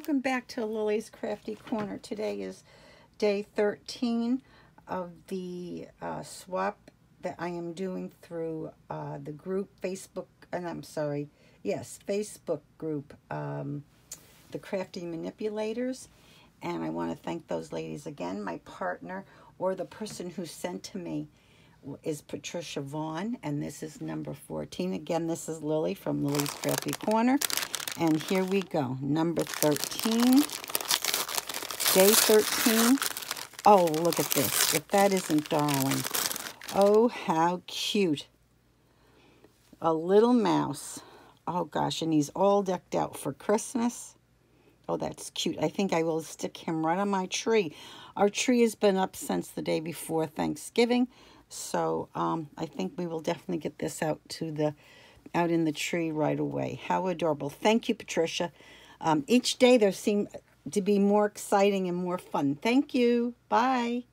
Welcome back to Lillie's Crafty Corner. Today is day 13 of the uh, swap that I am doing through uh, the group Facebook, and I'm sorry, yes, Facebook group, um, the Crafty Manipulators. And I want to thank those ladies again. My partner or the person who sent to me is Patricia Vaughn, and this is number 14. Again, this is Lillie from Lillie's Crafty Corner. And here we go, number 13, day 13. Oh, look at this. If that isn't darling. Oh, how cute. A little mouse. Oh, gosh, and he's all decked out for Christmas. Oh, that's cute. I think I will stick him right on my tree. Our tree has been up since the day before Thanksgiving. So um, I think we will definitely get this out to the out in the tree right away. How adorable. Thank you, Patricia. Um, each day there seem to be more exciting and more fun. Thank you. Bye.